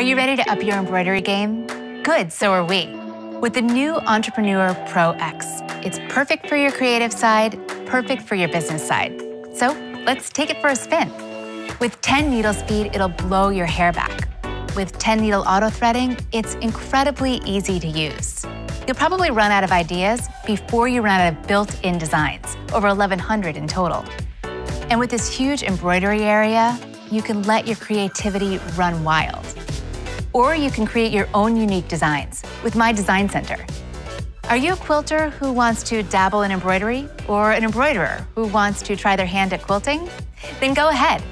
Are you ready to up your embroidery game? Good, so are we. With the new Entrepreneur Pro X, it's perfect for your creative side, perfect for your business side. So let's take it for a spin. With 10 needle speed, it'll blow your hair back. With 10 needle auto threading, it's incredibly easy to use. You'll probably run out of ideas before you run out of built-in designs, over 1,100 in total. And with this huge embroidery area, you can let your creativity run wild. Or you can create your own unique designs with My Design Center. Are you a quilter who wants to dabble in embroidery or an embroiderer who wants to try their hand at quilting? Then go ahead.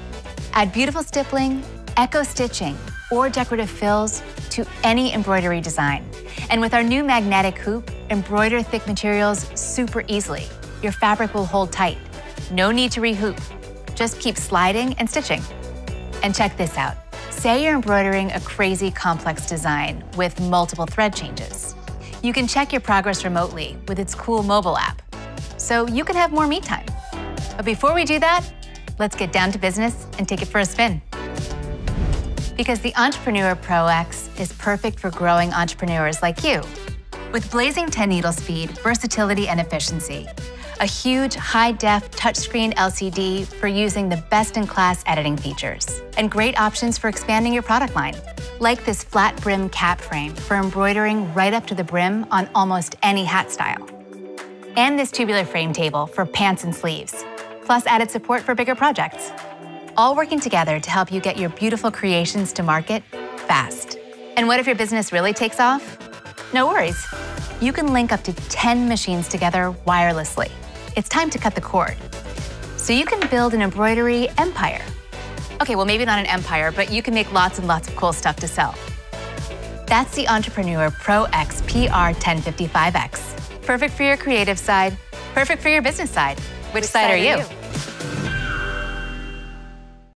Add beautiful stippling, echo stitching, or decorative fills to any embroidery design. And with our new magnetic hoop, embroider thick materials super easily. Your fabric will hold tight. No need to rehoop. Just keep sliding and stitching. And check this out. Say you're embroidering a crazy complex design with multiple thread changes. You can check your progress remotely with its cool mobile app, so you can have more me time. But before we do that, let's get down to business and take it for a spin. Because the Entrepreneur Pro X is perfect for growing entrepreneurs like you. With blazing 10 needle speed, versatility, and efficiency, a huge high-def touchscreen LCD for using the best-in-class editing features, and great options for expanding your product line, like this flat brim cap frame for embroidering right up to the brim on almost any hat style. And this tubular frame table for pants and sleeves, plus added support for bigger projects. All working together to help you get your beautiful creations to market fast. And what if your business really takes off? No worries. You can link up to 10 machines together wirelessly it's time to cut the cord. So you can build an embroidery empire. Okay, well, maybe not an empire, but you can make lots and lots of cool stuff to sell. That's the Entrepreneur Pro X PR 1055X. Perfect for your creative side, perfect for your business side. Which, Which side, side, are you? you?